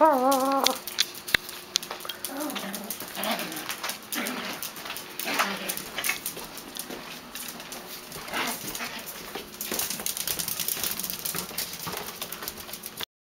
啊